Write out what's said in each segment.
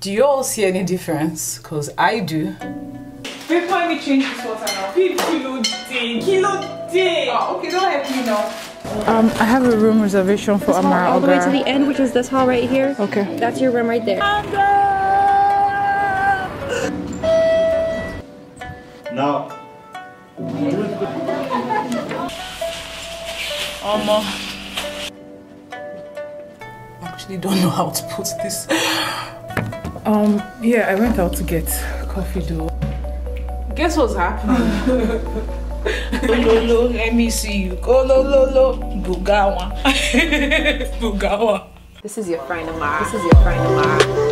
Do you all see any difference? Because I do. Paper let me change this water now. Kilo day. Kilo day. Oh, okay, don't help me now. Um, I have a room reservation for Amara all the way to the end, which is this hall right here. Okay. That's your room right there. Now, Alma. Actually, don't know how to put this. Um, yeah, I went out to get coffee though. Guess what's happening? lo, lo, let me see you. Go, lo, lo, lo. Bugawa. Bugawa. This is your friend Amara. This is your friend Amara.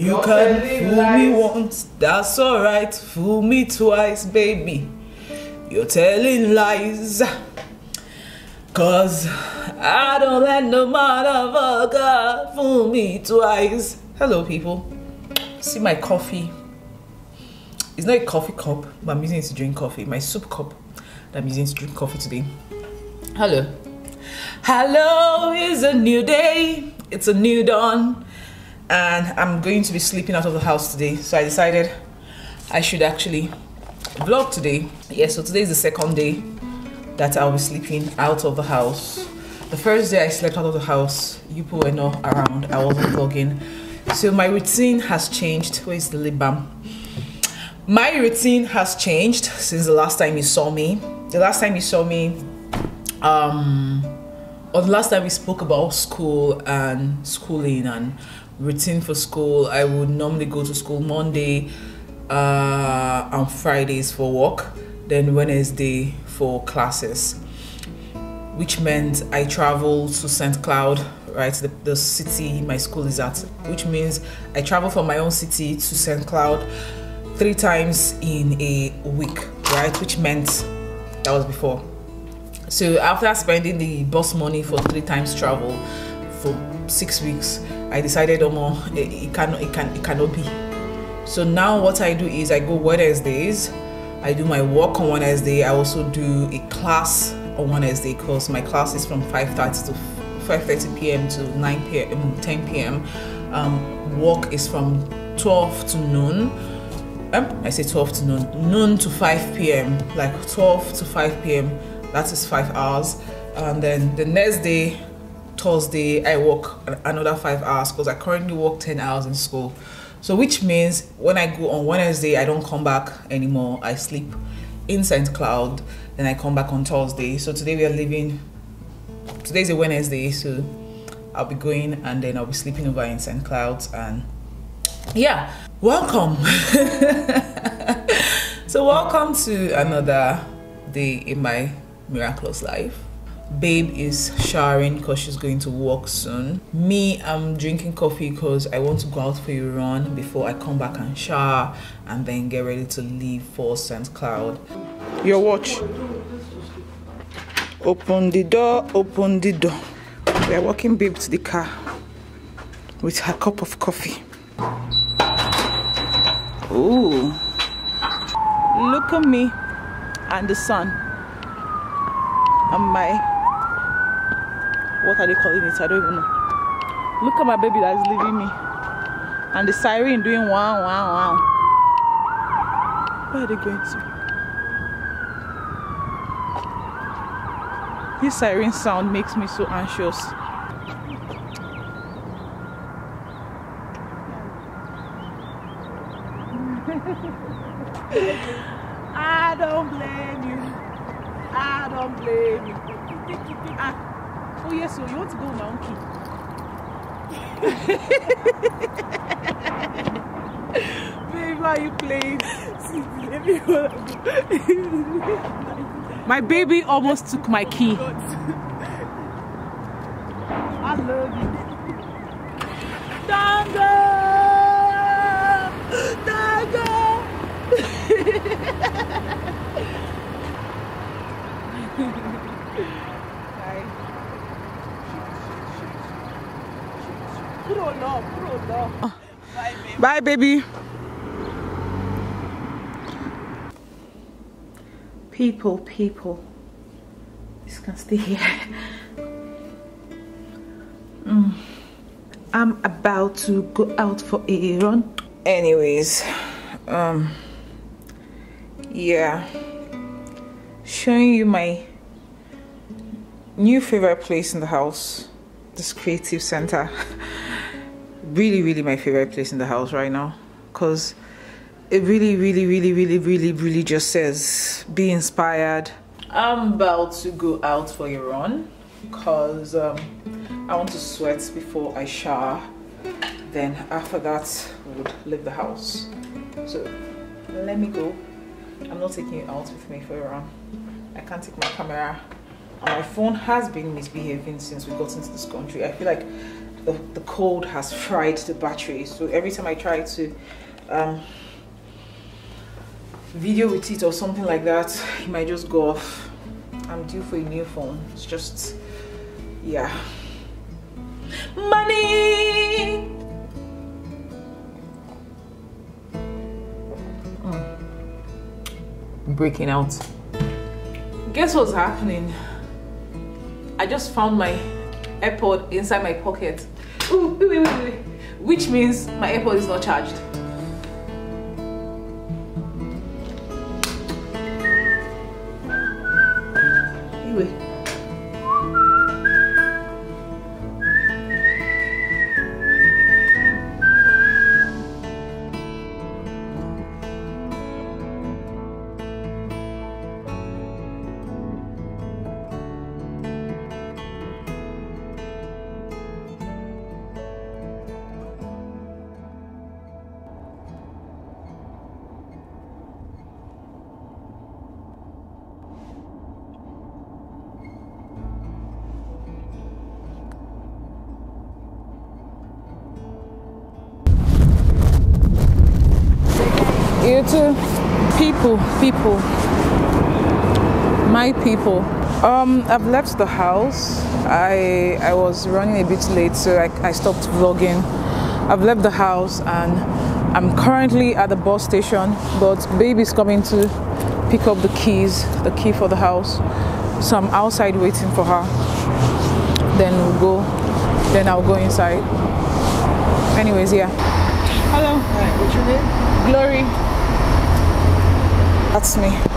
You can fool me once, that's alright. Fool me twice, baby. You're telling lies. Cause I don't let no motherfucker fool me twice. Hello, people. See my coffee. It's not a coffee cup, but I'm using it to drink coffee. My soup cup that I'm using to drink coffee today. Hello. Hello, it's a new day. It's a new dawn. And I'm going to be sleeping out of the house today. So I decided I should actually vlog today. Yeah, so today is the second day that I'll be sleeping out of the house. The first day I slept out of the house, you people were not around. I wasn't vlogging. So my routine has changed. Where's the lip balm? My routine has changed since the last time you saw me. The last time you saw me, um, or the last time we spoke about school and schooling and routine for school, I would normally go to school Monday uh, and Fridays for work, then Wednesday for classes, which meant I travel to St. Cloud, right, the, the city my school is at, which means I travel from my own city to St. Cloud three times in a week, right, which meant that was before. So after spending the bus money for three times travel for six weeks, I decided, oh, more it, it cannot, it can, it cannot be. So now what I do is I go Wednesdays, I do my work on Wednesday. I also do a class on Wednesday because my class is from 5:30 to 5:30 p.m. to 9 p.m. 10 p.m. Um, work is from 12 to noon. Um, I say 12 to noon, noon to 5 p.m. Like 12 to 5 p.m. That is five hours, and then the next day Thursday, I work another five hours because I currently work 10 hours in school. So, which means when I go on Wednesday, I don't come back anymore. I sleep in St. Cloud, then I come back on Thursday. So, today we are leaving. Today's a Wednesday, so I'll be going and then I'll be sleeping over in St. Clouds. And yeah, welcome. so, welcome to another day in my miraculous life babe is showering because she's going to work soon. Me i'm drinking coffee because i want to go out for a run before i come back and shower and then get ready to leave for st cloud. Your watch. Open the door open the door. We are walking babe to the car with her cup of coffee. Ooh. look at me and the sun and my what are they calling it? I don't even know. Look at my baby that is leaving me. And the siren doing wow, wow, wow. Where are they going to? This siren sound makes me so anxious. I don't blame you. I don't blame you. Ah. Oh yes, so you want to go with my own key? Babe, why are you playing? My baby almost took my key. I love you. Dango! Dango! Kúrò lọ, kúrò lọ. Bye. Bye, baby. People, people. This can stay here. Mm. I'm about to go out for a run. Anyways, um, yeah, showing you my new favorite place in the house, this creative center. really, really my favorite place in the house right now, cause it really, really, really, really, really, really just says be inspired. I'm about to go out for a run, cause um, I want to sweat before I shower. Then after that would leave the house. So let me go. I'm not taking you out with me for a run. I can't take my camera. My phone has been misbehaving since we got into this country. I feel like the, the cold has fried the battery. So every time i try to um, video with it or something like that it might just go off i'm due for a new phone it's just yeah money hmm. breaking out. Guess what's happening? I just found my AirPod inside my pocket. Ooh. Which means my AirPod is not charged. You too. People, people. My people. Um, I've left the house. I I was running a bit late, so I, I stopped vlogging. I've left the house and I'm currently at the bus station, but baby's coming to pick up the keys, the key for the house. So I'm outside waiting for her. Then we'll go. Then I'll go inside. Anyways, yeah. Hello. Hi, what's your name? Glory. That's me.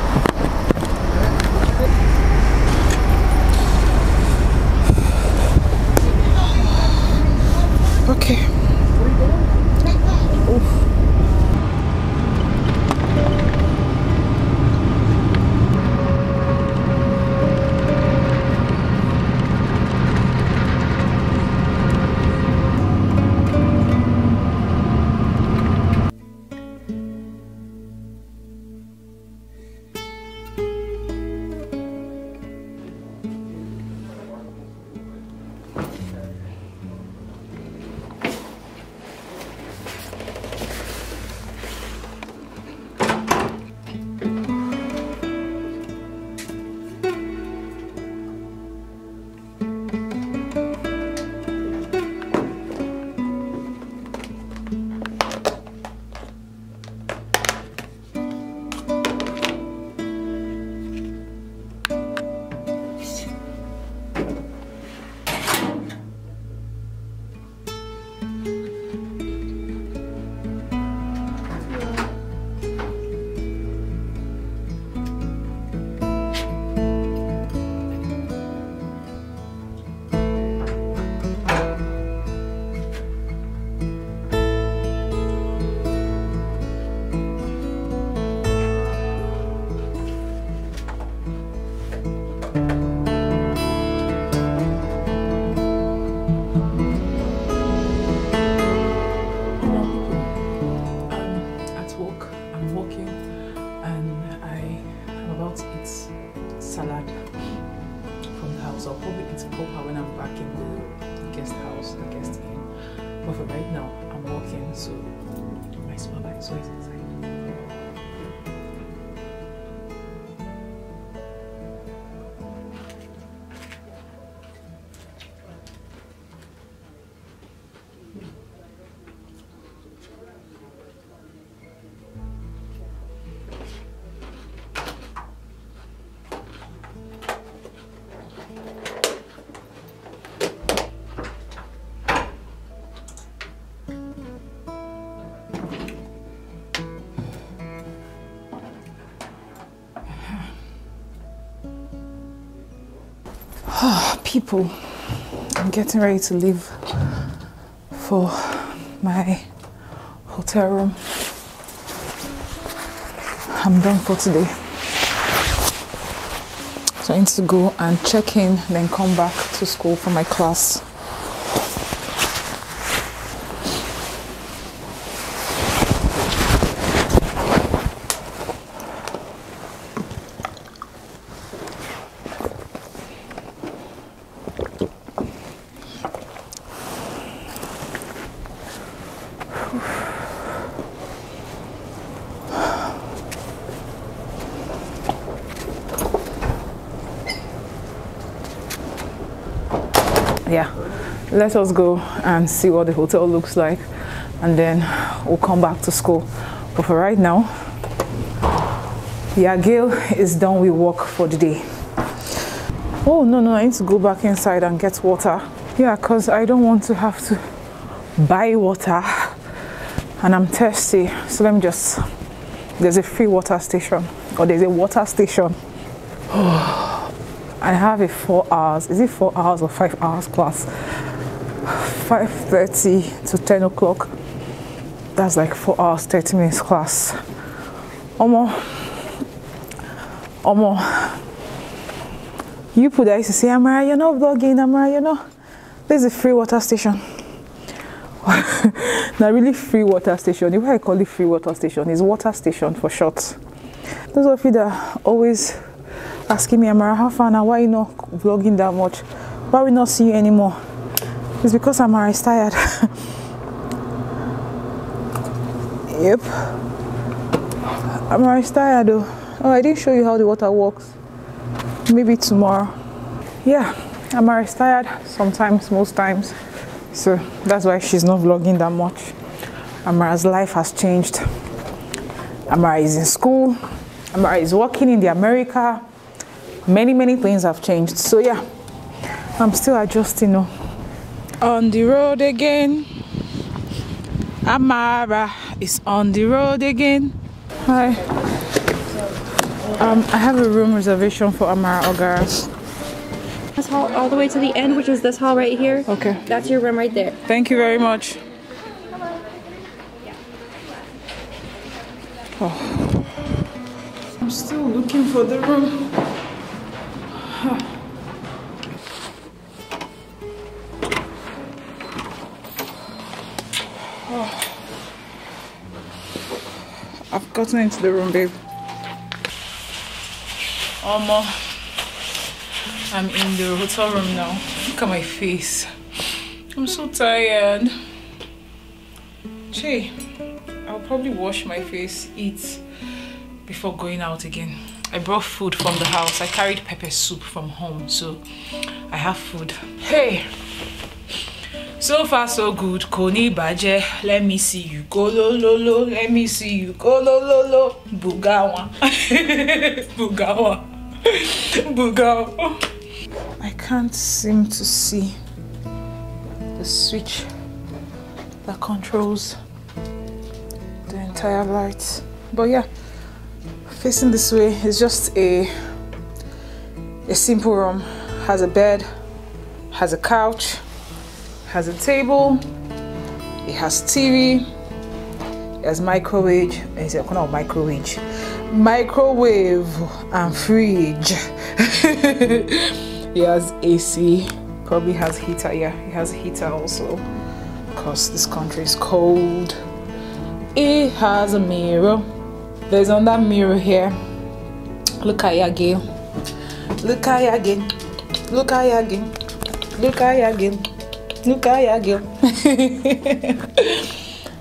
Ah, people. I'm getting ready to leave for my hotel room. I'm done for today. So i need to go and check in then come back to school for my class yeah let us go and see what the hotel looks like and then we'll come back to school but for right now yeah gail is done with work for the day oh no no i need to go back inside and get water yeah because i don't want to have to buy water and i'm thirsty so let me just there's a free water station or there's a water station I have a four hours. Is it four hours or five hours class? 5.30 to 10 o'clock. That's like four hours, 30 minutes class. Omo. Omo. You put that used to say, Amara, you're not vlogging, Amara, you know. There's a free water station. not really free water station. The way I call it free water station is water station for short. Those of you that always asking me, Amara, how far now? Why you not vlogging that much? Why we not see you anymore? It's because Amara is tired. yep. Amara is tired though. Oh, I didn't show you how the water works. Maybe tomorrow. Yeah, Amara is tired sometimes, most times. So that's why she's not vlogging that much. Amara's life has changed. Amara is in school. Amara is working in the America many many things have changed so yeah i'm still adjusting now on the road again. Amara is on the road again. Hi. Um i have a room reservation for amara ogara This hall all the way to the end, which is this hall right here. okay. That's your room right there. thank you very much. Oh. i'm still looking for the room I've gotten into the room, babe. Omo, I'm in the hotel room now. Look at my face. I'm so tired. Che, I'll probably wash my face, eat before going out again. I brought food from the house. I carried pepper soup from home, so I have food. Hey, so far so good. Koni Baje, let me see you. Go lo lo lo, let me see you. Go lo lo lo. Bugawa. Bugawa. Bugawa. I can't seem to see the switch that controls the entire light. But yeah, facing this way is just a a simple room. Has a bed, has a couch, has a table, it has TV, it has microwave, eh, it's a kind of microwave, microwave and fridge. it has AC, probably has heater. Yeah, it has heater also, because this country is cold. It has a mirror. There's on that mirror here. Look at you again. Look at you again. Look at you again. Look at you again. Look at you again.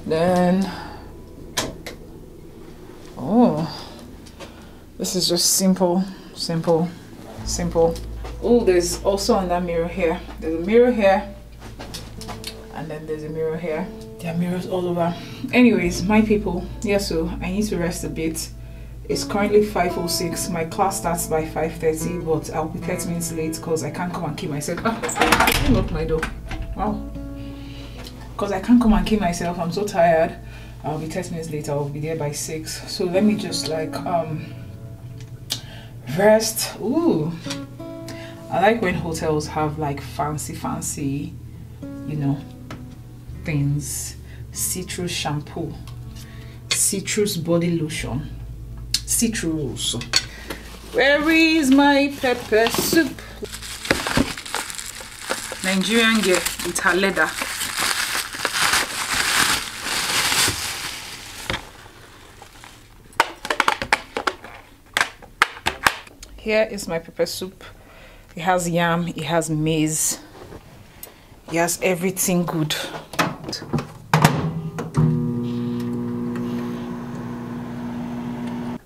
then, oh, this is just simple, simple, simple. Oh, there's also another mirror here. There's a mirror here, and then there's a mirror here. There are mirrors all over. Anyways, my people, yeah, so I need to rest a bit. It's currently 5.06. My class starts by 5.30, but I'll be 30 minutes late because I can't come and keep myself. Ah, I locked my door. Wow. Because I can't come and keep myself. I'm so tired. I'll be 10 minutes later. I'll be there by 6. So let me just like um rest. Ooh. I like when hotels have like fancy fancy, you know, things. Citrus shampoo, citrus body lotion, citrus. Where is my pepper soup? Nigerian girl with her leather. Here is my pepper soup. It has yam, it has maize, it has everything good.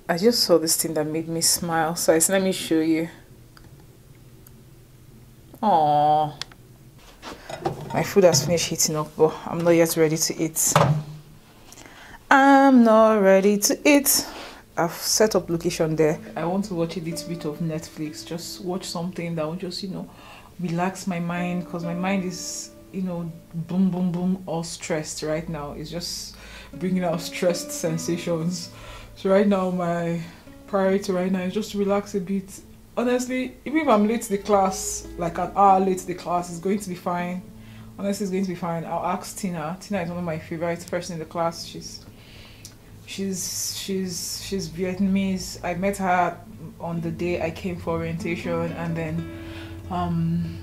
I just saw this thing that made me smile, so let me show you. Aww. My food has finished heating up, but I'm not yet ready to eat. I'm not ready to eat. I've set up location there. I want to watch a little bit of Netflix. Just watch something that will just, you know, relax my mind because my mind is, you know, boom, boom, boom, all stressed right now. It's just bringing out stressed sensations. So right now, my priority right now is just to relax a bit. Honestly, even if I'm late to the class, like an hour late to the class, it's going to be fine. Honestly, it's going to be fine. I'll ask Tina. Tina is one of my favorite person in the class. She's she's she's she's Vietnamese. I met her on the day I came for orientation, and then um,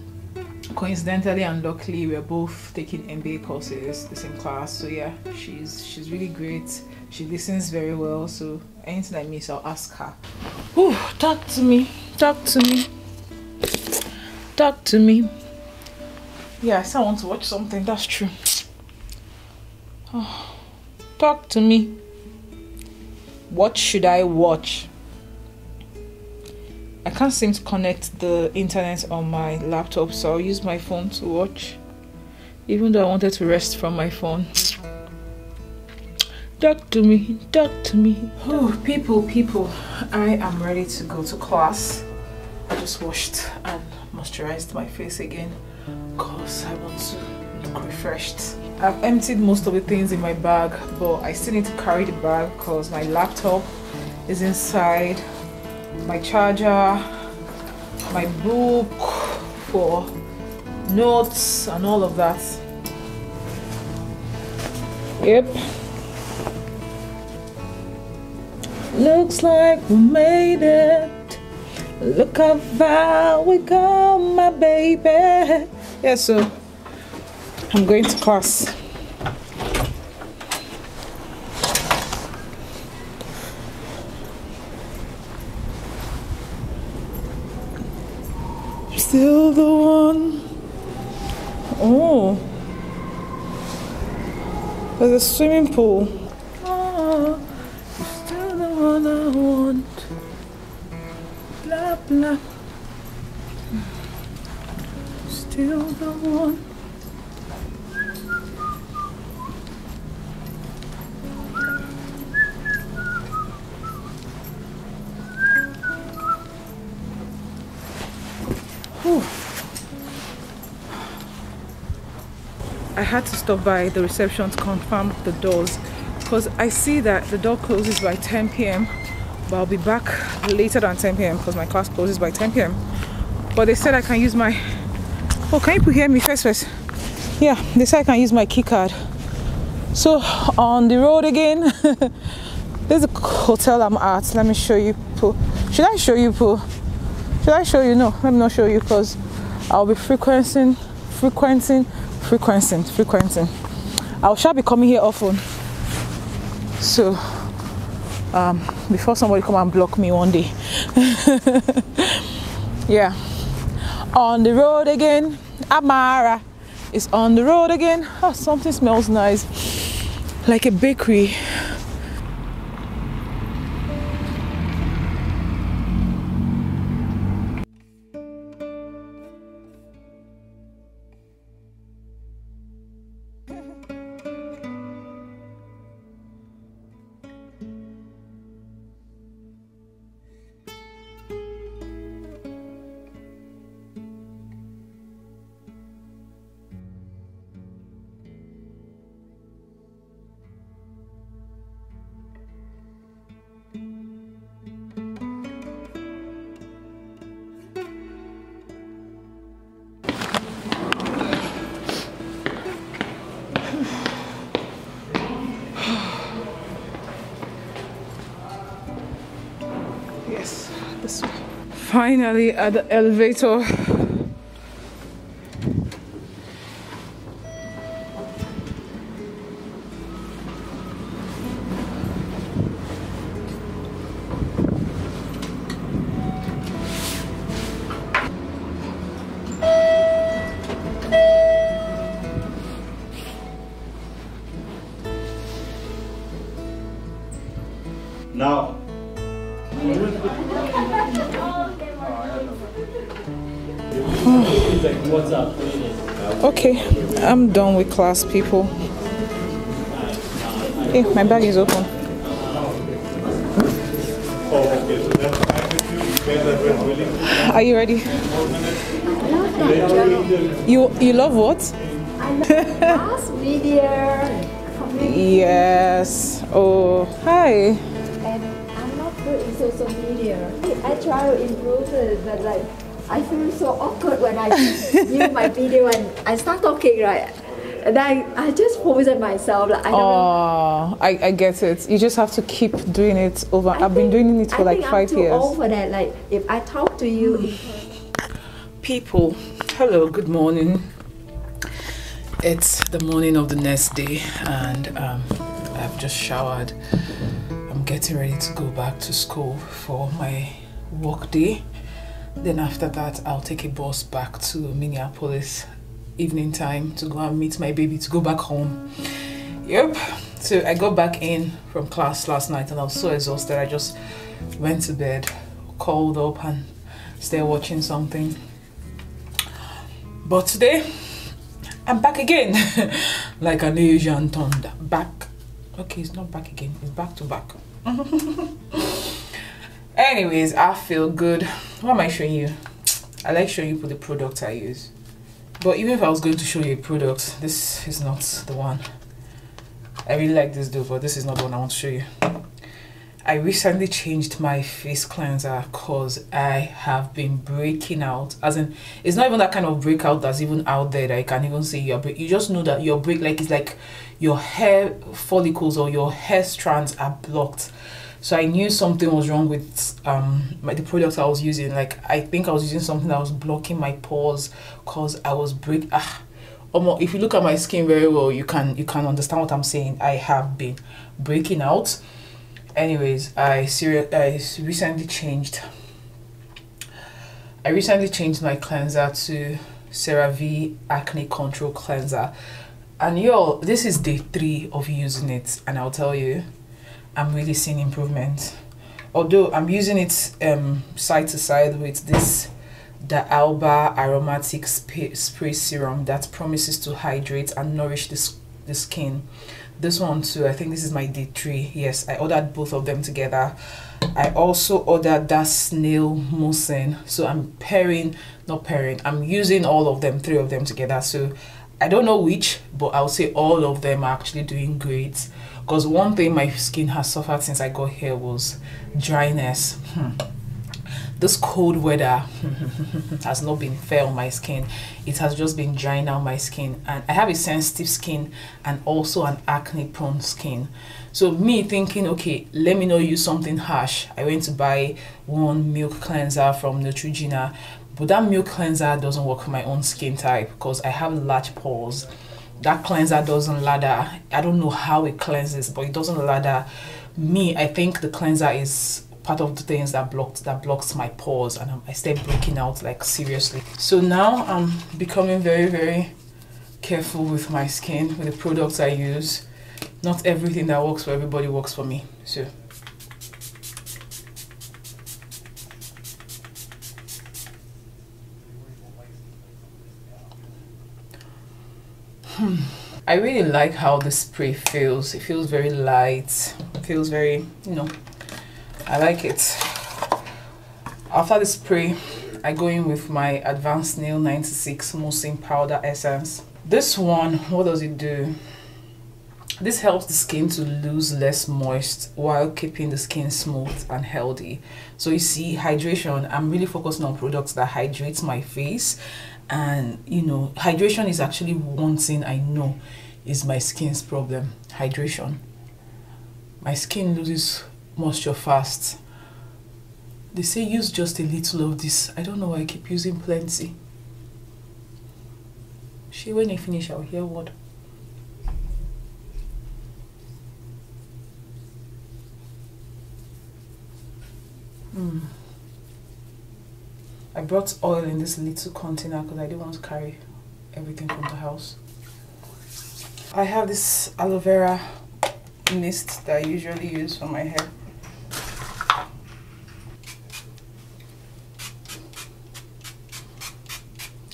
coincidentally and luckily we're both taking MBA courses, the same class. So yeah, she's she's really great. She listens very well. So anything I miss, I'll ask her. Ooh, talk to me, talk to me, talk to me. Yes, I want to watch something. That's true. Oh, talk to me. What should I watch? I can't seem to connect the internet on my laptop, so I'll use my phone to watch. Even though I wanted to rest from my phone. Talk to me, talk to me. Oh, people, people, I am ready to go to class. I just washed and moisturized my face again because I want to look refreshed. I've emptied most of the things in my bag, but I still need to carry the bag because my laptop is inside, my charger, my book for notes and all of that. Yep. Looks like we made it. Look how far we come, my baby. Yeah, so I'm going to class. Still the one. Oh. There's a swimming pool. Still the one. I had to stop by the reception to confirm the doors because I see that the door closes by 10 p.m. but I'll be back later than 10 p.m. because my class closes by 10 p.m. But they said I can use my oh can you hear me first first yeah they said I can use my key card so on the road again there's a hotel I'm at let me show you should I show you Pooh? should I show you no let me not show you because I'll be frequenting frequenting frequenting, frequenting. I shall be coming here often. So um, before somebody come and block me one day. yeah. On the road again. Amara is on the road again. Oh, something smells nice. Like a bakery. Finally at the elevator. Done with class, people. Hey, my bag is open. oh, okay, so that's fine with you. You guys are very willing. Are you ready? You you love what? Mass media Yes. Oh, hi. and I'm not good in social media. I try to improve it, but like I feel so awkward when I view my video and I start talking right. And I, I just poison myself. Like, I don't know. Oh, I, I get it. You just have to keep doing it over. I I've been doing it for I like think five I'm too years. old for that. Like if I talk to you people hello good morning it's the morning of the next day and um, i've just showered i'm getting ready to go back to school for my work day then after that i'll take a bus back to minneapolis evening time to go and meet my baby to go back home yep so i got back in from class last night and i was so exhausted i just went to bed called up and started watching something but today, I'm back again, like an Asian thunder. Back. Okay, it's not back again. It's back to back. Anyways, I feel good. What am I showing you? I like showing you the products I use. But even if I was going to show you a product, this is not the one. I really like this though, but this is not the one I want to show you. I recently changed my face cleanser because I have been breaking out. As in, it's not even that kind of breakout that's even out there that I can even see you're break. You just know that your break, like it's like your hair follicles or your hair strands are blocked. So I knew something was wrong with um my, the products I was using. Like I think I was using something that was blocking my pores because I was break. Ah, Omo, if you look at my skin very well, you can you can understand what I'm saying. I have been breaking out anyways i serious i recently changed i recently changed my cleanser to CeraVe acne control cleanser and yo this is day three of using it and i'll tell you i'm really seeing improvement although i'm using it um side to side with this the alba aromatic spray, serum that promises to hydrate and nourish the, the skin. This one too i think this is my day three. Yes i ordered both of them together. I also ordered that snail mucin. So i'm pairing not pairing i'm using all of them three of them together. So i don't know which but i'll say all of them are actually doing great. Because one thing my skin has suffered since i got here was dryness. Hmm this cold weather has not been fair on my skin. It has just been drying out my skin. And i have a sensitive skin and also an acne prone skin. So me thinking okay let me not use something harsh. I went to buy one milk cleanser from neutrogena but that milk cleanser doesn't work for my own skin type because i have large pores. That cleanser doesn't lather. I don't know how it cleanses but it doesn't lather. Me i think the cleanser is part of the things that blocked that blocks my pores and i start breaking out like seriously so now i'm becoming very very careful with my skin with the products i use not everything that works for everybody works for me so hmm. I really like how the spray feels. It feels very light. It feels very, you know, I like it. After the spray, I go in with my Advanced Snail 96 Mucin Power Essence. This one, what does it do? This helps the skin to lose less moist while keeping the skin smooth and healthy. So you see, hydration, I'm really focusing on products that hydrates my face. And you know, hydration is actually one thing I know is my skin's problem. Hydration. My skin loses moisture fast They say use just a little of this. I don't know why I keep using plenty. She when I finish I'll hear what. Mm. I brought oil in this little container because I didn't want to carry everything from the house. I have this aloe vera mist that I usually use for my hair.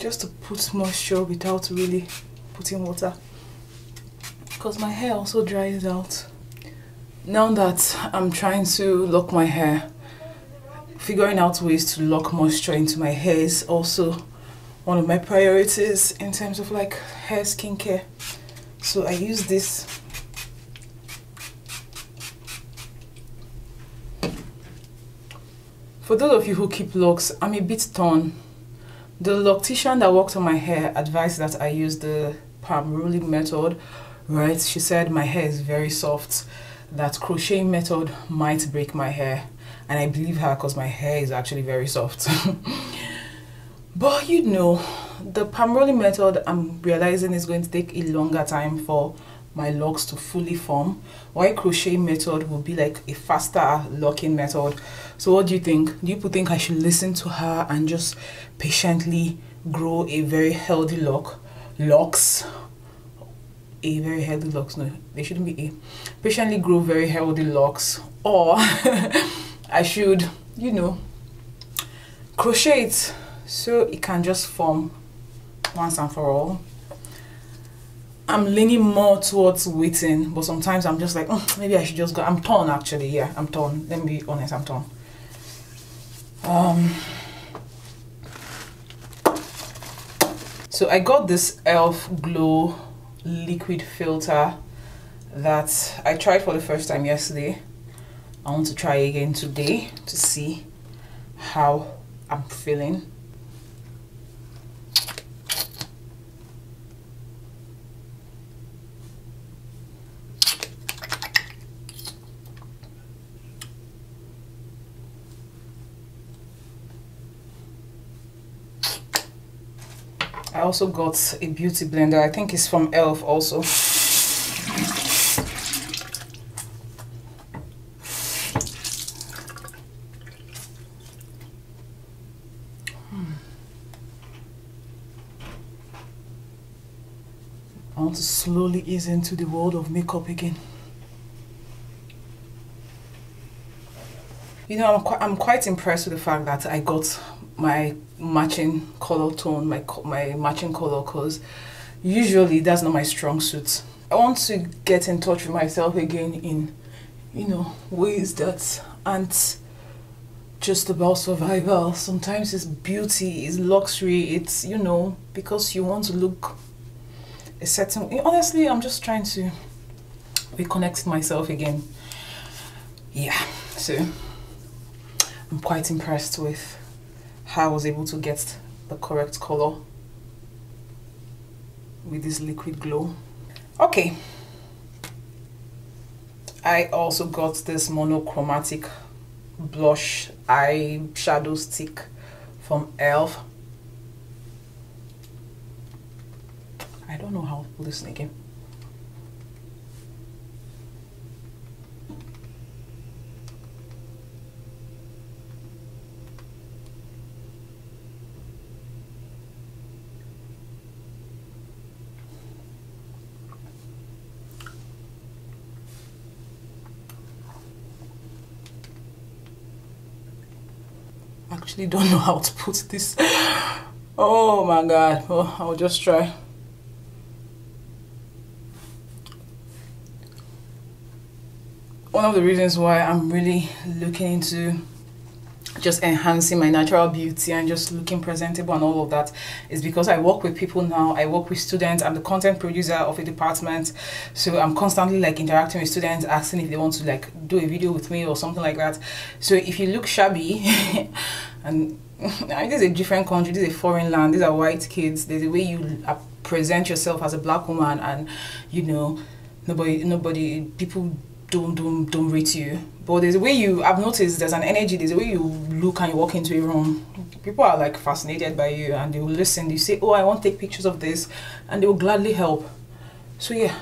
Just to put moisture without really putting water. Because my hair also dries out. Now that I'm trying to lock my hair, figuring out ways to lock moisture into my hair is also one of my priorities in terms of like hair skincare. So I use this For those of you who keep locks, I'm a bit torn. The loctician that worked on my hair advised that I use the palm rolling method, right? She said my hair is very soft, that crocheting method might break my hair. And I believe her because my hair is actually very soft. but you know, the palm rolling method I'm realizing is going to take a longer time for my locks to fully form while crochet method will be like a faster locking method? So what do you think? Do you think i should listen to her and just patiently grow a very healthy lock locks? A very healthy locks no they shouldn't be a patiently grow very healthy locks. Or i should you know crochet it so it can just form once and for all I'm leaning more towards waiting, but sometimes I'm just like, oh, maybe I should just go. I'm torn actually. Yeah, I'm torn. Let me be honest, I'm torn. Um, so I got this e.l.f. Glow liquid filter that I tried for the first time yesterday. I want to try again today to see how I'm feeling. Also got a beauty blender. I think it's from e.l.f. also. Hmm. I want to slowly ease into the world of makeup again. You know, I'm I'm quite impressed with the fact that I got my matching color tone, my my matching color because usually that's not my strong suit. I want to get in touch with myself again in, you know, ways that aren't just about survival. Sometimes it's beauty, it's luxury, it's, you know, because you want to look a certain Honestly, I'm just trying to reconnect myself again. Yeah, so I'm quite impressed with how I was able to get the correct color with this liquid glow. Okay. I also got this monochromatic blush eyeshadow stick from e.l.f. I don't know how to put this again. Actually don't know how to put this. Oh my god. Oh, I'll just try. One of the reasons why I'm really looking into just enhancing my natural beauty and just looking presentable and all of that is because I work with people now. I work with students. I'm the content producer of a department. So I'm constantly like interacting with students, asking if they want to like do a video with me or something like that. So if you look shabby and this is a different country, this is a foreign land, these are white kids, there's a way you uh, present yourself as a black woman and you know, nobody, nobody, people don't don't don't rate you. But there's a way you I've noticed there's an energy, there's a way you look and you walk into a room. People are like fascinated by you and they will listen. You say, Oh, I want to take pictures of this and they will gladly help. So yeah.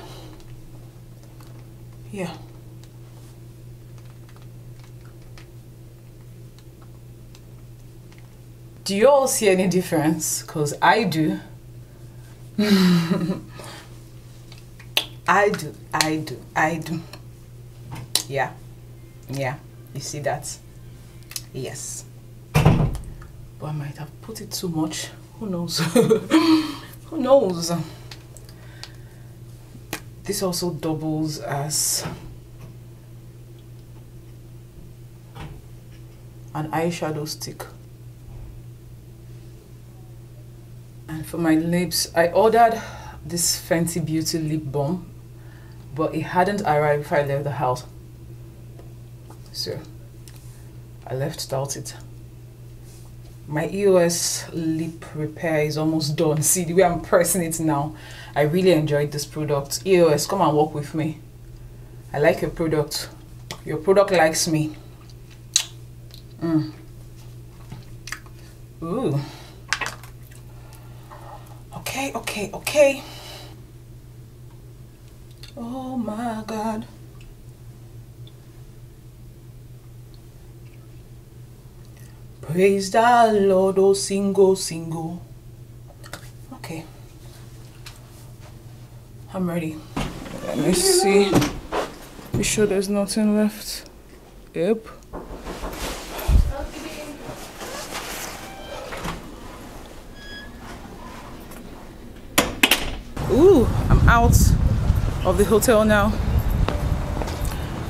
Yeah. Do you all see any difference? Because I do. I do, I do, I do. Yeah, yeah, you see that? Yes. But I might have put it too much. Who knows? Who knows? This also doubles as an eyeshadow stick. And for my lips, I ordered this Fenty Beauty lip balm, but it hadn't arrived before I left the house. So I left without it. My EOS lip repair is almost done. See the way I'm pressing it now. I really enjoyed this product. EOS, come and work with me. I like your product. Your product likes me. Mm. Ooh. Okay, okay, okay. Oh my God. Praise the Lord, oh single, single. Okay. I'm ready. Let me see. Be sure there's nothing left. Yep. Ooh, I'm out of the hotel now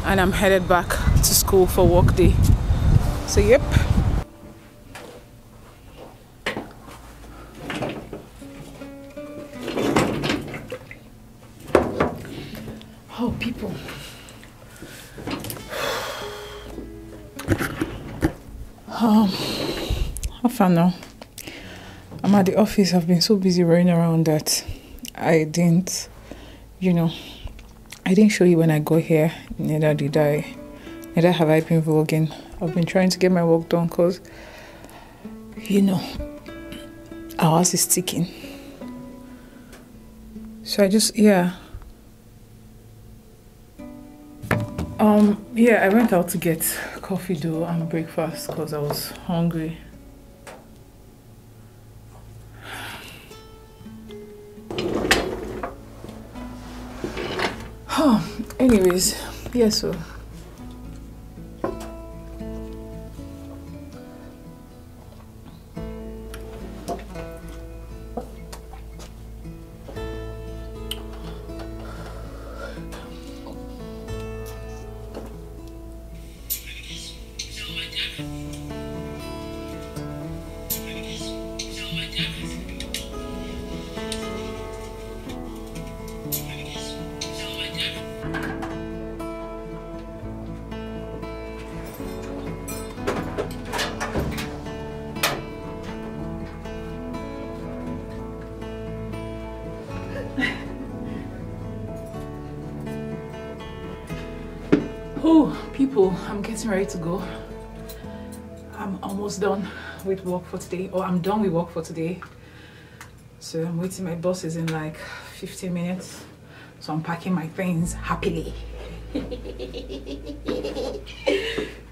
and I'm headed back to school for work day. So, yep. Um, how far now? I'm at the office. I've been so busy running around that I didn't, you know, I didn't show you when I got here. Neither did I. Neither have I been vlogging. I've been trying to get my work done because, you know, our house is ticking. So I just, yeah. Um, yeah, I went out to get coffee dough and breakfast because I was hungry. Anyways, yeah, so. Getting ready to go. I'm almost done with work for today, or I'm done with work for today. So I'm waiting. My boss is in like 15 minutes. So I'm packing my things happily.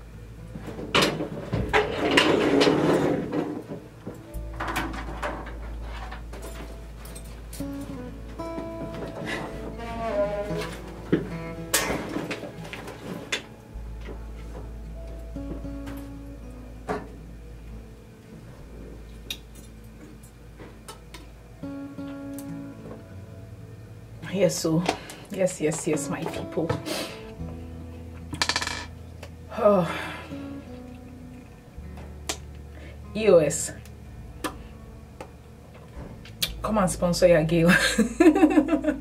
Yes, so yes, yes, yes, my people. Oh. EOS. Come and sponsor your girl.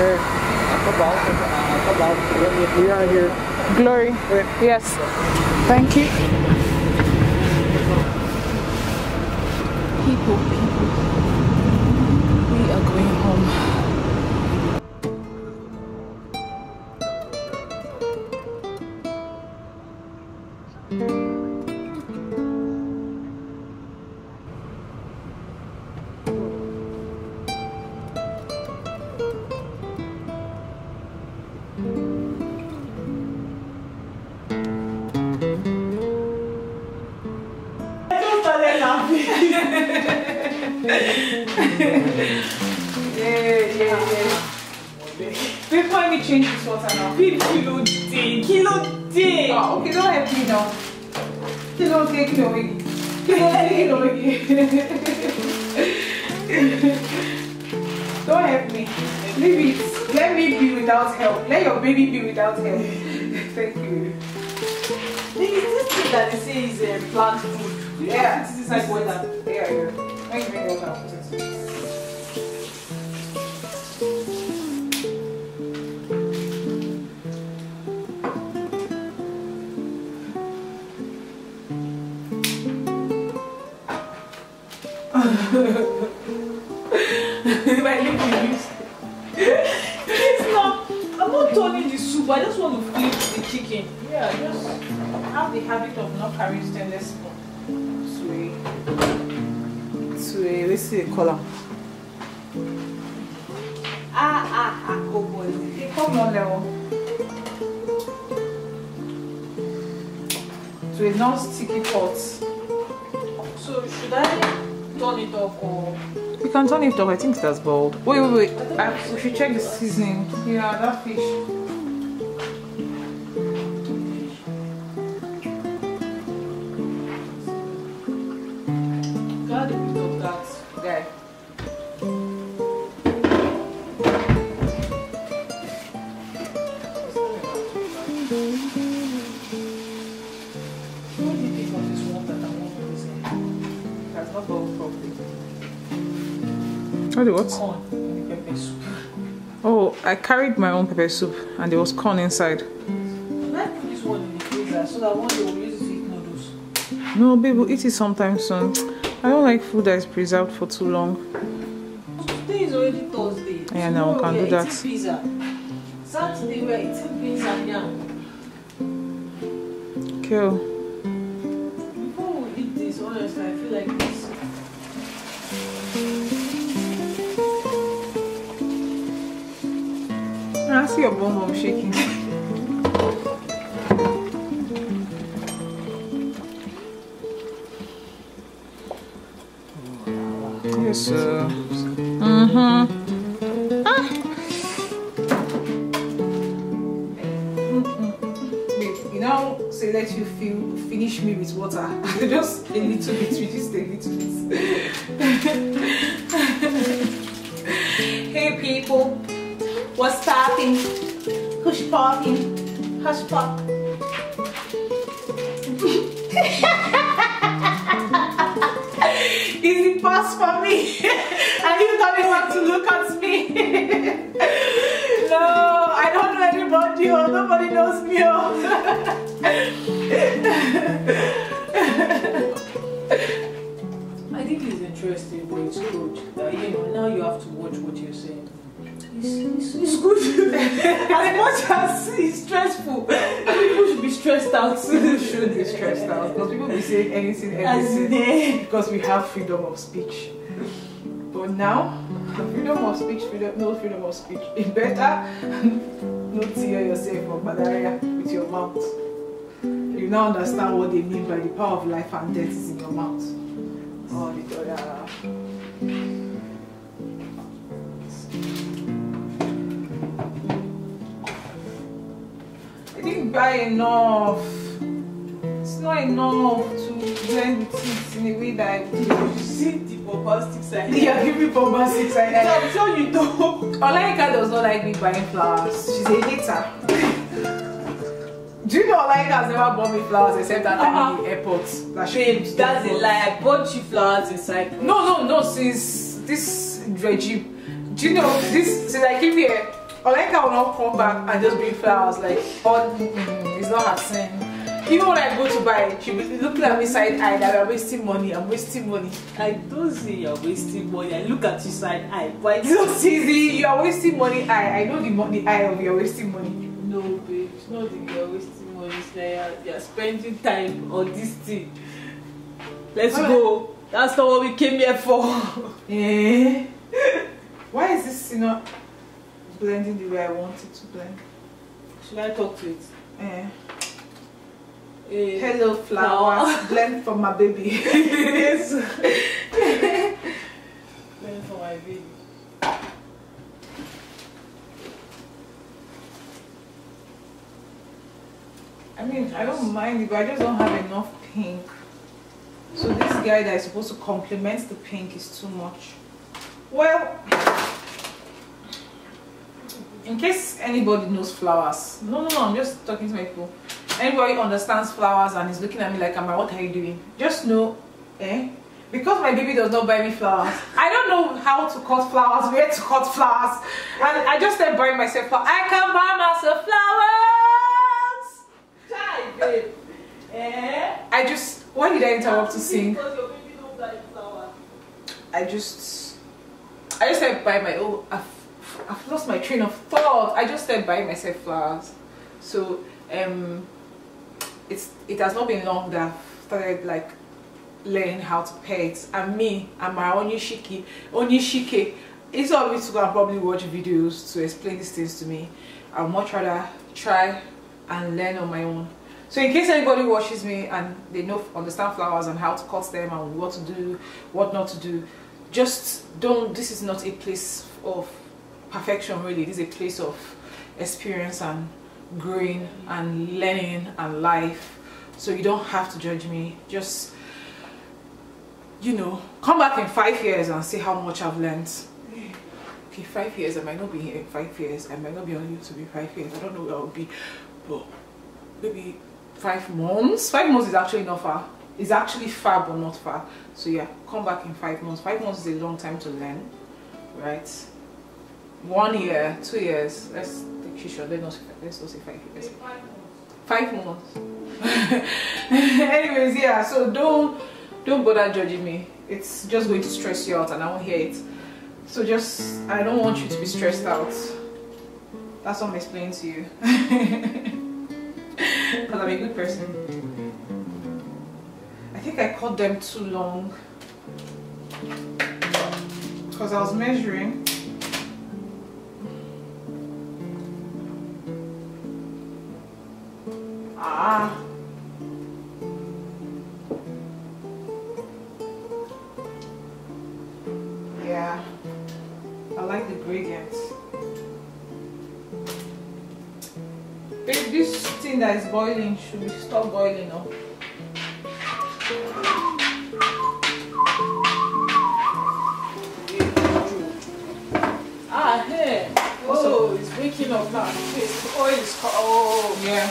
Yes. We are here. Glory. Yes. Thank you. That they say is a plant food. Yeah, this is like water. Yeah, yeah. When you bring water, I'll put it. My lip is It's not. I'm not turning the soup. I just want to flip the chicken. Yeah, just have the habit of not carrying stainless spoon. Sweet. Sweet. Let's see the color. Ah, ah, ah, oh boy. Come on, level. So it's not sticky pot. So should I turn it off or? You can turn it off. I think that's boiled. Wait, wait, wait. I, we should check the seasoning. Yeah, that fish. What? Corn in the pepper soup. Oh, I carried my own pepper soup and there was corn inside. Can I put this one in the freezer so that one day we'll use it to eat noodles? No, babe, we'll eat it sometime soon. I don't like food that is preserved for too long. Today is already Thursday. Yeah, no, we can do that. pizza. Saturday we are eating beans and yam. See your bum bum shaking. Yes, sir. Mm-hmm. Know, say let you feel finish me with water. just a little bit, just a little bit. Know anybody nobody knows me. oh. I think it's interesting, but it's good. That you know now you have to watch what you're saying. It's, it's, it's good. as much as it's stressful, people should be stressed out. People should be stressed out because people be saying anything, As everything they because we have freedom of speech. But now, freedom of speech, freedom, no freedom of speech. It better not tear yourself for malaria with your mouth. You now understand what they mean by the power of life and death is in your mouth. Oh, the. I didn't buy enough. It's not enough to blend with it in a way that I you see bombastic side. Yeah, give me bombastic side. So I'm sure you know. Olaika does not like me buying flowers. She's a hater. Do you know Olaika has never bought me flowers except that time Uh-uh. in the airport? She Babe, that's the a lie. I bought you flowers inside. No, no, no. Since this regime, do you know this? Since I came here, Olaika will not come back and just bring flowers. Like, oh, mm, it's not her thing. Even when I go to buy, she'll be looking at me side eye that I'm wasting money. I'm wasting money. I don't say you're wasting money. I look at you side eye. But It's not easy. You are wasting money. I I know the money. I of you're wasting money. No, babe, it's not that you're wasting money. It's that you're, you're spending time on this thing. Let's Alright. go. That's not what we came here for. Eh? Why is this not blending the way I want it to blend? Should I talk to it? Eh. Eh, Hello, flower. Flower. blend for my baby. yes. Playing for my baby. I mean, I don't mind it, but I just don't have enough pink. So this guy that is supposed to complement the pink is too much. Well, in case anybody knows flowers, no, no, no, I'm just talking to my people. Anybody understands flowers and is looking at me like, Am I, what are you doing? Just know, eh? Because my baby does not buy me flowers, I don't know how to cut flowers, where to cut flowers, and I just started buying myself flowers. I can buy myself flowers. Hi, babe. Eh? I just, why did I interrupt to sing? Because your baby don't like flowers. I just, I just said buy my oh, I've, I've lost my train of thought. I just said buy myself flowers. So um, it's it has not been long that I've started like learning how to pet. And me, and my onishiki, onishike. Instead of me to go and probably watch videos to explain these things to me, I'd much rather try and learn on my own. So in case anybody watches me and they know understand flowers and how to cut them and what to do, what not to do, just don't this is not a place of perfection really. This is a place of experience and growing and learning and life. So you don't have to judge me. Just you know, come back in five years and see how much I've learned. Okay, five years, I might not be here in five years. I might not be on YouTube in five years. I don't know where I'll be. But maybe five months. Five months is actually not far. It's actually far but not far. So yeah, come back in five months. Five months is a long time to learn, right? One year, two years. Let's sure. Let's not let's not say five years. Five months. Anyways, yeah. So don't don't bother judging me. It's just going to stress you out, and I won't hear it. So just I don't want you to be stressed out. That's what I'm explaining to you. Because I'm a good person. I think I cut them too long. Because I was measuring. Ah. Yeah. I like the gradient. Babe, this thing that is boiling should stop boiling now. Ah, here. Oh, it's waking up now. The oil is co- Oh, Yeah,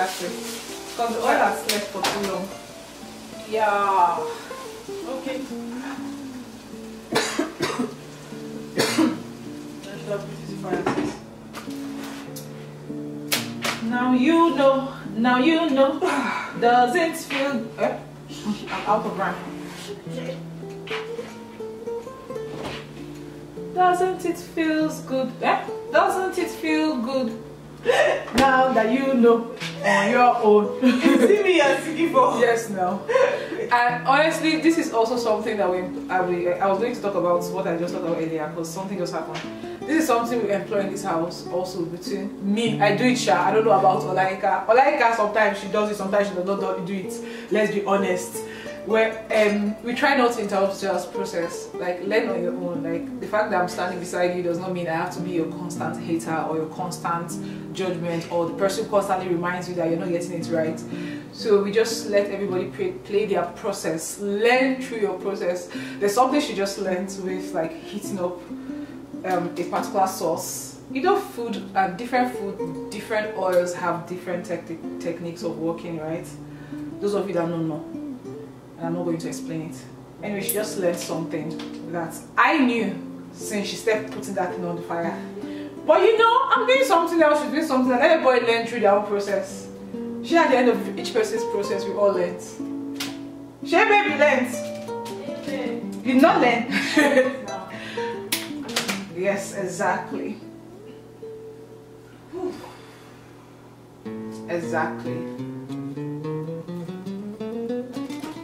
klasse. Komt oorlog slecht voor Poulon. Ja. Oké. That's not. Now you know, now you know. Doesn't feel. I'm out of breath. Doesn't it feels good? Eh? Doesn't it feel good now that you know? On your own. See me as for. yes, no. And honestly, this is also something that we I, we, I was going to talk about what I just talked about earlier because something just happened. This is something we employ in this house also between me. I do it, Sha. I don't know about Olaika. Olaika sometimes she does it, sometimes she does not do it. Let's be honest. Where um, we try not to interrupt other's process. Like learn on your own. Like the fact that I'm standing beside you does not mean I have to be your constant hater or your constant judgment or the person who constantly reminds you that you're not getting it right. So we just let everybody play, play their process, learn through your process. There's something she just learned with like heating up um, a particular sauce. You know, food and different food, different oils have different techni- techniques of working, right? Those of you that don't know, and I'm not going to explain it. Anyway, she just learned something that I knew since she started putting that thing on the fire. But you know, I'm doing something else, she's doing something, and everybody learn through their own process. She at the end of each person's process, we all learned. She baby learned. Did not learn. yes, exactly. Exactly.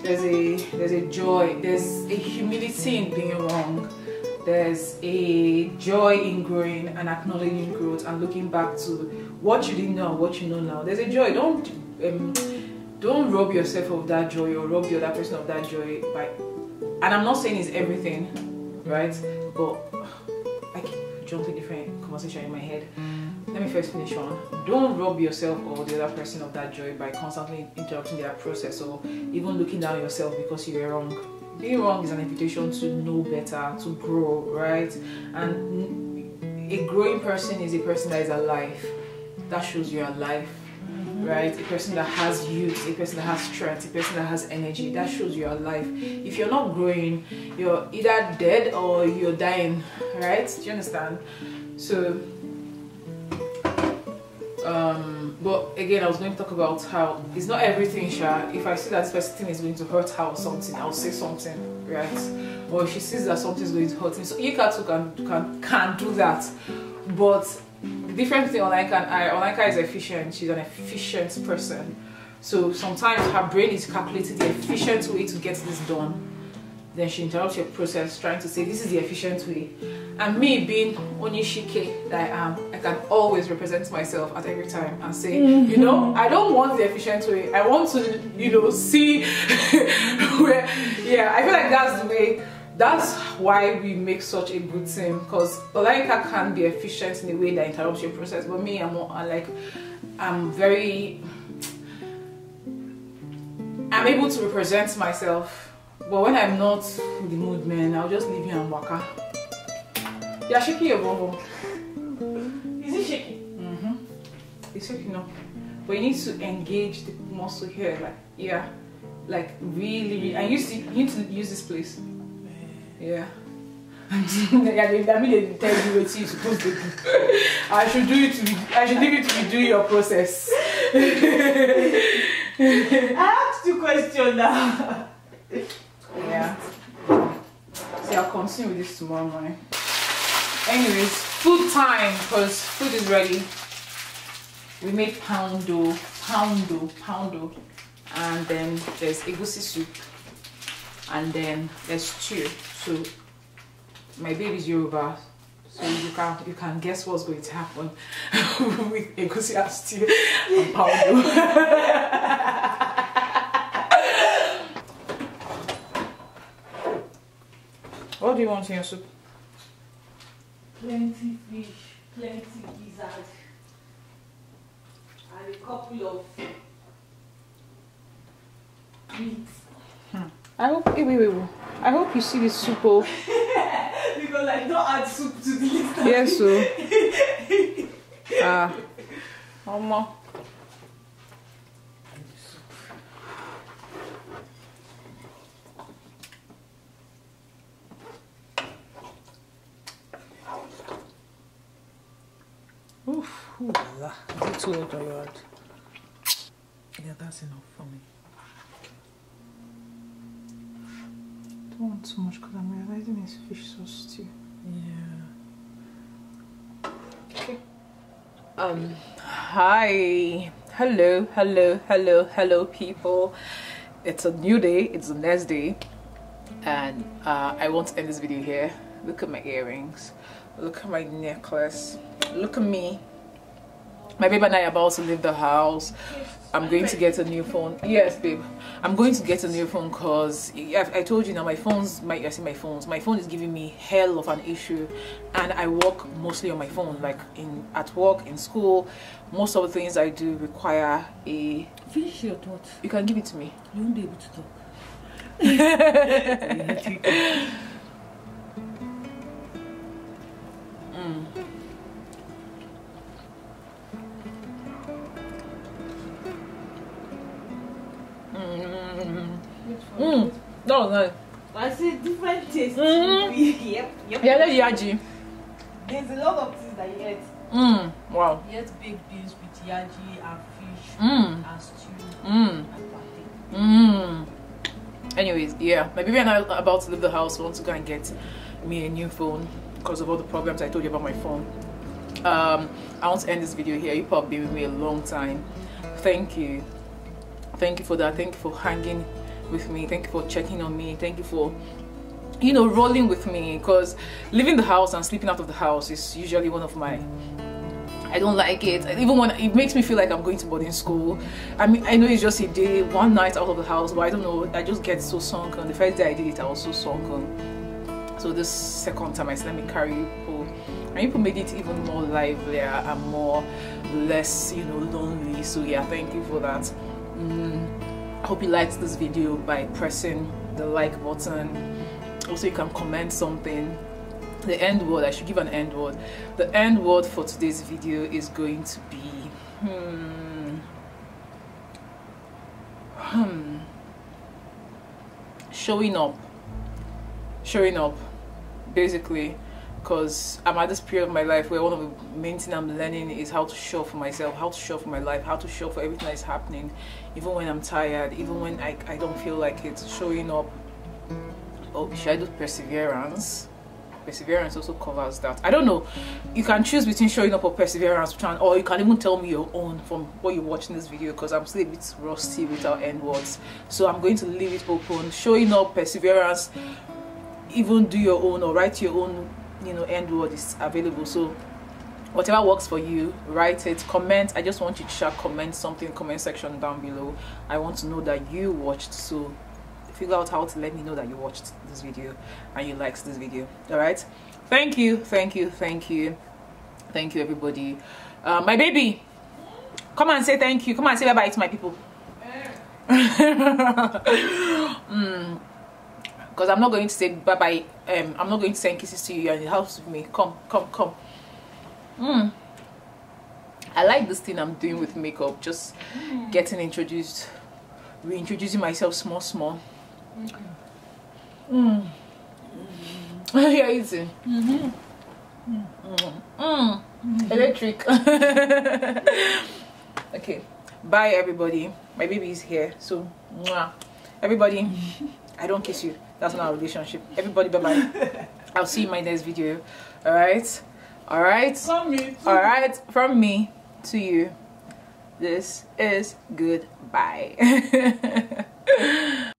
There's a there's a joy, there's a humility in being wrong. There's a joy in growing and acknowledging growth and looking back to what you didn't know, what you know now. There's a joy. Don't um, don't rob yourself of that joy or rob the other person of that joy by. And I'm not saying it's everything, right? But I keep jumping different conversation in my head. Let me first finish one. Don't rob yourself or the other person of that joy by constantly interrupting their process or even looking down yourself because you were wrong. Being wrong is an invitation to know better, to grow, right? And a growing person is a person that is alive. That shows you're alive, mm-hmm. right? A person that has youth, a person that has strength, a person that has energy. That shows you're alive. If you're not growing, you're either dead or you're dying, right? Do you understand? So um but again i was going to talk about how it's not everything sha. If i see that this person is going to hurt her or something i'll say something right? Or if she sees that something is going to hurt me so Ika too can can can do that. But the difference between Olaika and I Olaika is efficient. She's an efficient person. So sometimes her brain is calculating the efficient way to get this done then she interrupts your process trying to say this is the efficient way. And me being onishike that i am um, i can always represent myself at every time and say you mm-hmm. know i don't want the efficient way. I want to you know see where yeah i feel like that's the way that's why we make such a good team because Olaika can be efficient in a way that interrupts your process but me i'm more I'm like i'm very i'm able to represent myself but when I'm not in the mood, man, I'll just leave you and waka. You're shaking your bum. Is it shaking? Mm-hmm. It's shaking now. But you need to engage the muscle here, like yeah, like really, really. And you see, you need to use this place. Yeah. I mean, they tell you what you're supposed to do. I should do it. To be, I should leave you to be doing your process. I asked you question now. Yeah. See, I'll continue with this tomorrow morning. Anyways, food time because food is ready. We made poundo, poundo, poundo, and then there's egusi soup, and then there's stew. So my baby's Yoruba, so you can you can guess what's going to happen with egusi and stew and poundo. What do you want in your soup? Plenty fish, plenty gizzard, and a couple of meat. I hope wait, wait, wait. I hope you see this soup. Oh. because I don't add soup to this. Yes, so. Ah. Mama. Oof, ooh la la. Is it too hot or you hot? Yeah, that's enough for me. Don't want too much because I'm realizing it's fish sauce too. Yeah. Um, hi, hello, hello, hello, hello, people. It's a new day. It's the next day, and uh, I want to end this video here. Look at my earrings. Look at my necklace. Look at me. My babe and I are about to leave the house. I'm going to get a new phone. Yes, babe. I'm going to get a new phone because I, I told you now my phones, my I see my phones. My phone is giving me hell of an issue, and I work mostly on my phone. Like in at work, in school, most of the things I do require a. Finish your thoughts. You can give it to me. You won't be able to talk. Mm. That was nice. I see different tastes. Mhm. yep, yep. Yeah, that's yaji. There's a lot of things that you ate. Mm. Wow. You ate baked beans with yaji and fish Mm. and stew Mm. and pate. Mm. Anyways, yeah, my baby and I are about to leave the house. We want to go and get me a new phone because of all the problems I told you about my phone. Um, I want to end this video here. You've probably been with me a long time. Thank you. Thank you for that. Thank you for hanging with me. Thank you for checking on me. Thank you for you know rolling with me because leaving the house and sleeping out of the house is usually one of my I don't like it. Even when it makes me feel like I'm going to boarding school. I mean, I know it's just a day, one night out of the house, but I don't know. I just get so sunken. The first day I did it, I was so sunken. So this second time, I said, let me carry people. And people made it even more livelier and more less, you know, lonely. So yeah, thank you for that. Mm, hope you liked this video by pressing the like button. Also, you can comment something. The end word i should give an end word. The end word for today's video is going to be hmm hmm showing up. Showing up basically. Because i'm at this period of my life where one of the main things i'm learning is how to show for myself how to show for my life how to show for everything that is happening even when i'm tired even when i, I don't feel like it showing up. Oh should i do perseverance? Perseverance also covers that. I don't know. You can choose between showing up or perseverance or you can even tell me your own from what you're watching this video because i'm still a bit rusty without end words. So i'm going to leave it open. Showing up perseverance even do your own or write your own you know end word is available. So whatever works for you write it comment. I just want you to share comment something comment section down below. I want to know that you watched so figure out how to let me know that you watched this video and you liked this video. All right? Thank you thank you thank you. Thank you everybody. Uh, my baby come and say thank you. Come and say bye bye to my people. Mm, because i'm not going to say bye bye um i'm not going to send kisses to you and the house with me. Come come come mm. i like this thing i'm doing with makeup just getting introduced reintroducing myself small small Mm. You're eating. Mm. Mm. Electric. okay. Bye, everybody. My baby is here. So, mwah. everybody, I don't kiss you. That's not our relationship. Everybody, bye bye. I'll see you in my next video. All right. All right. From me. All right. From me to you. This is goodbye.